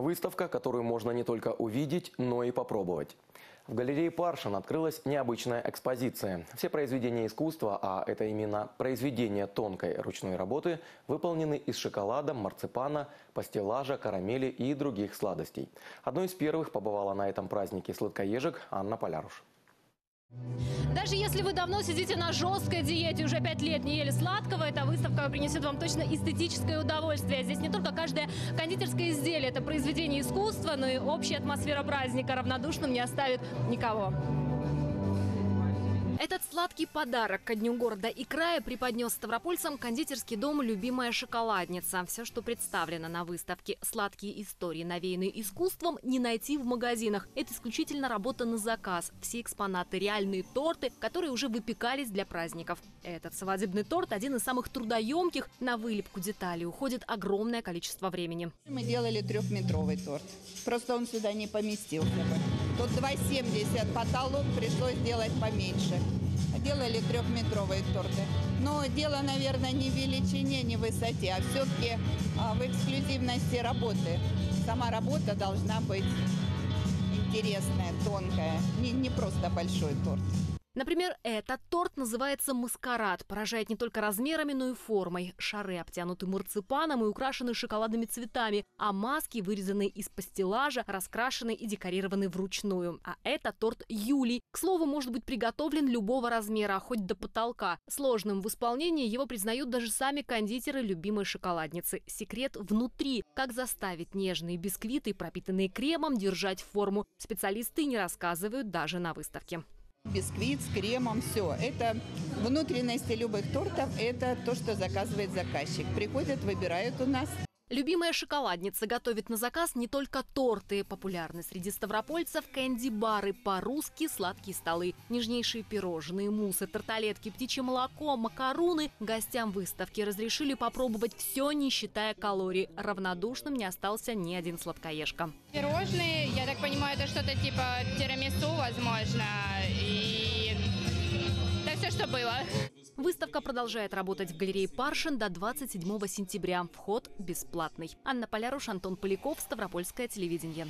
Выставка, которую можно не только увидеть, но и попробовать. В галерее Паршин открылась необычная экспозиция. Все произведения искусства, а это именно произведения тонкой ручной работы, выполнены из шоколада, марципана, пастилажа, карамели и других сладостей. Одной из первых побывала на этом празднике сладкоежек Анна Поляруш. Даже если вы давно сидите на жесткой диете, уже пять лет не ели сладкого, эта выставка принесет вам точно эстетическое удовольствие. Здесь не только каждое кондитерское изделие, это произведение искусства, но и общая атмосфера праздника равнодушным не оставит никого. Этот сладкий подарок ко Дню города и края преподнес ставропольцам кондитерский дом «Любимая шоколадница». Все, что представлено на выставке «Сладкие истории, навеянные искусством», не найти в магазинах. Это исключительно работа на заказ. Все экспонаты – реальные торты, которые уже выпекались для праздников. Этот свадебный торт – один из самых трудоемких. На вылепку деталей уходит огромное количество времени. Мы делали трехметровый торт. Просто он сюда не поместился. Тут 2,70, потолок пришлось делать поменьше делали трехметровые торты. Но дело, наверное, не в величине, не в высоте, а все-таки а, в эксклюзивности работы. Сама работа должна быть интересная, тонкая, не, не просто большой торт. Например, этот торт называется «Маскарад». Поражает не только размерами, но и формой. Шары обтянуты марципаном и украшены шоколадными цветами, а маски, вырезанные из пастилажа, раскрашены и декорированы вручную. А это торт Юли. К слову, может быть приготовлен любого размера, хоть до потолка. Сложным в исполнении его признают даже сами кондитеры любимой шоколадницы. Секрет внутри. Как заставить нежные бисквиты, пропитанные кремом, держать форму. Специалисты не рассказывают даже на выставке. Бисквит с кремом, все. Это внутренности любых тортов, это то, что заказывает заказчик. Приходят, выбирают у нас. Любимая шоколадница готовит на заказ не только торты. Популярны среди ставропольцев кэнди-бары, по-русски сладкие столы, нежнейшие пирожные, муссы, тарталетки, птичье молоко, макаруны. Гостям выставки разрешили попробовать все, не считая калорий. Равнодушным не остался ни один сладкоежка. Пирожные, я так понимаю, это что-то типа тирамису, возможно, и да все, что было. Выставка продолжает работать в галерее Паршин до 27 сентября. Вход бесплатный. Анна Поляруш, Антон Поляков, Ставропольское телевидение.